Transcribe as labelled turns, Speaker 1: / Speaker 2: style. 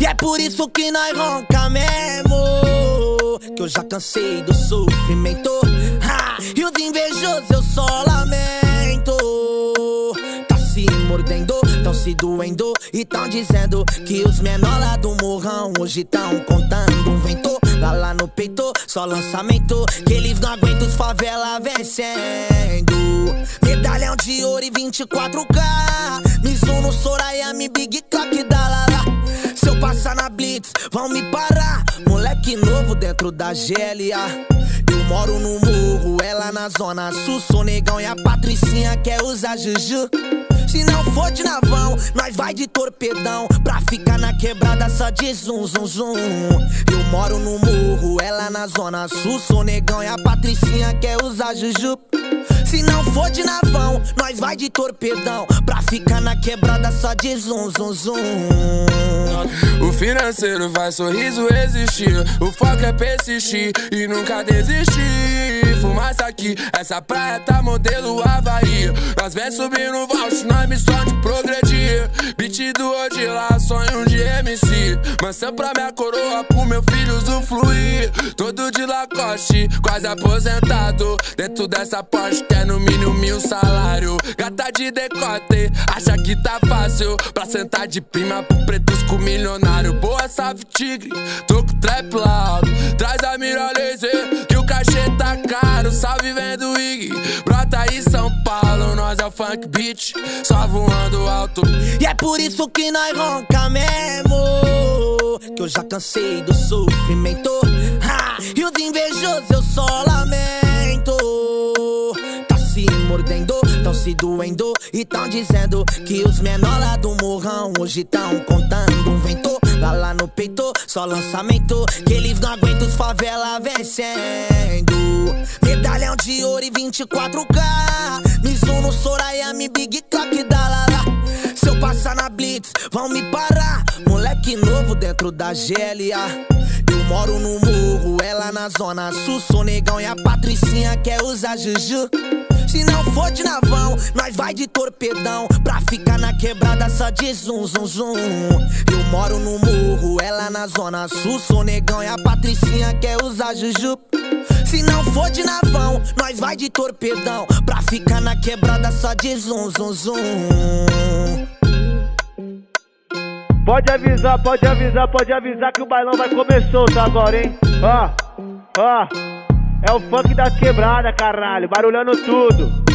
Speaker 1: E é por isso que nós ronca mesmo. Que eu já cansei do sofrimento. Ha! E os invejosos eu só lamento. Tá se mordendo, tão se doendo. E tão dizendo que os menor lá do morrão hoje tão contando um vento. Lá lá no peito, só lançamento. Que eles não aguentam os favela vencendo. Medalhão de ouro e 24K. Mizuno, Soraya, mi Big Clock da Lala. Se eu passar na Blitz, vão me parar. Moleque novo dentro da GLA. Eu moro no morro, ela na zona sul. Sou negão e a Patricinha quer usar Juju. Se não for de navão, nós vai de torpedão. Pra ficar na quebrada só de zum, zum, zum. Eu moro no morro, ela na zona sul. Sou negão e a Patricinha quer usar Juju. Se não for de navão, nós vai de torpedão. Pra ficar na quebrada só de zum, zum, zum.
Speaker 2: O financeiro faz sorriso existir. O foco é persistir e nunca desistir. Fumaça aqui, essa praia tá modelo Havaí. Nós vem subindo vouch, nós missão de progredir. MC. Mansão pra minha coroa, pro meu filho usufruir. Todo de Lacoste, quase aposentado. Dentro dessa Porsche, é no mínimo mil salário. Gata de decote, acha que tá fácil. Pra sentar de prima pro pretos com milionário. Boa, salve tigre, tô com trap loud. Traz a mira laser, que o cachê tá caro. Salve vendo Ig, brota aí São Paulo. Nós é o funk beat, só voando alto.
Speaker 1: E é por isso que nós ronca mesmo. Eu já cansei do sofrimento. Ha! E os invejosos eu só lamento. Tá se mordendo, tão se doendo. E tão dizendo que os menor lá do morrão hoje tão contando um vento. Lá lá no peito, só lançamento. Que eles não aguentam os favela vencendo. Medalhão de ouro e 24K. Mizuno, Soraya, mi Big Clock da Lala. Se eu passar na Blitz, vão me parar. Dentro da GLA. Eu moro no morro, ela na zona sul. Sou negão e a Patricinha quer usar Juju. Se não for de navão, nós vai de torpedão. Pra ficar na quebrada só de zum, zum, zum. Eu moro no morro, ela na zona sul. Sou negão e a Patricinha quer usar Juju. Se não for de navão, nós vai de torpedão. Pra ficar na quebrada só de zum, zum, zum.
Speaker 3: Pode avisar, pode avisar, pode avisar que o bailão vai começar solto agora, hein? Ó, ó. É o funk das quebradas, caralho. Barulhando tudo.